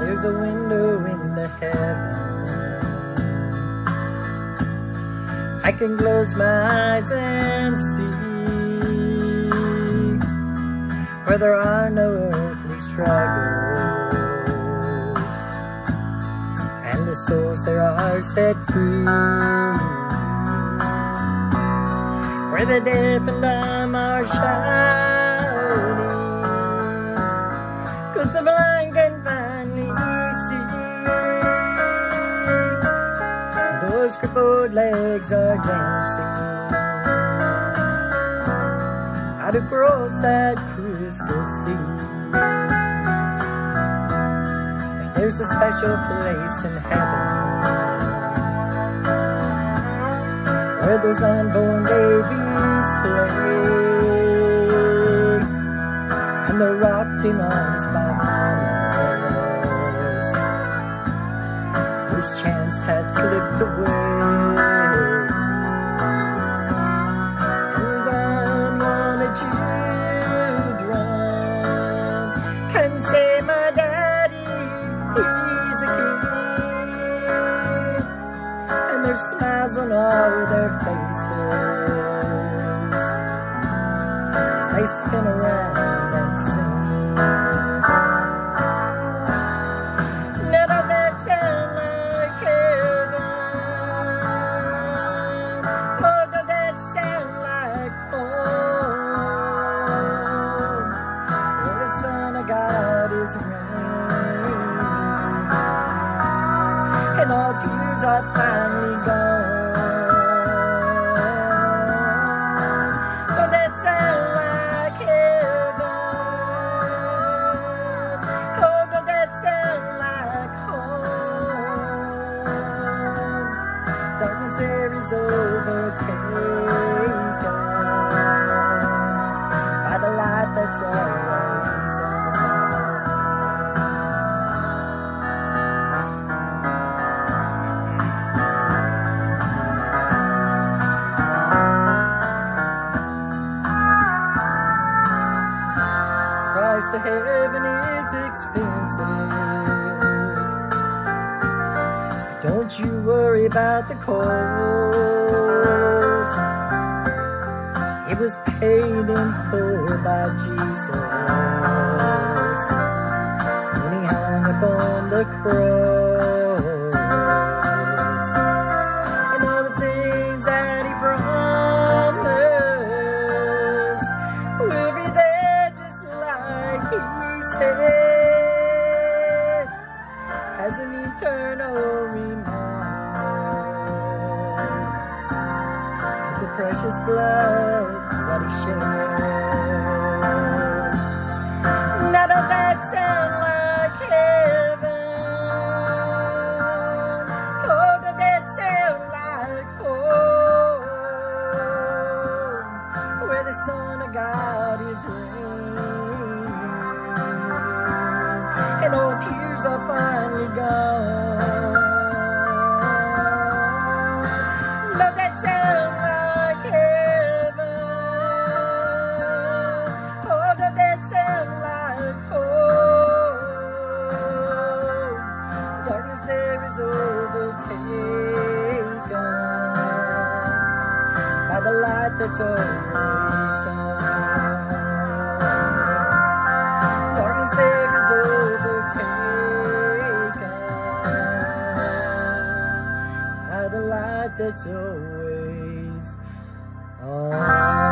There's a window in the heaven. I can close my eyes and see Where there are no earthly struggles the souls there are set free. Where the deaf and dumb are shouting Cause the blind can finally see. Those crippled legs are dancing. Out across that crystal sea There's a special place in heaven Where those unborn babies play and they're rocked in arms by mamas whose chance had slipped away. On all their faces as they spin around and sing. None of that like heaven. That sound like home? Where the Son of God is and all tears are finally gone. Overtaken by the light that's always on. price of heaven is expensive. Don't you worry about the cost. It was paid in full by Jesus when he hung upon the cross. Eternal reminder of the precious blood that he shed. None of that sound like heaven. Oh, does that sound like home, where the Son of God is reigning, and all tears are finally gone. By the on. Darkness there is overtaken by the light that's always on.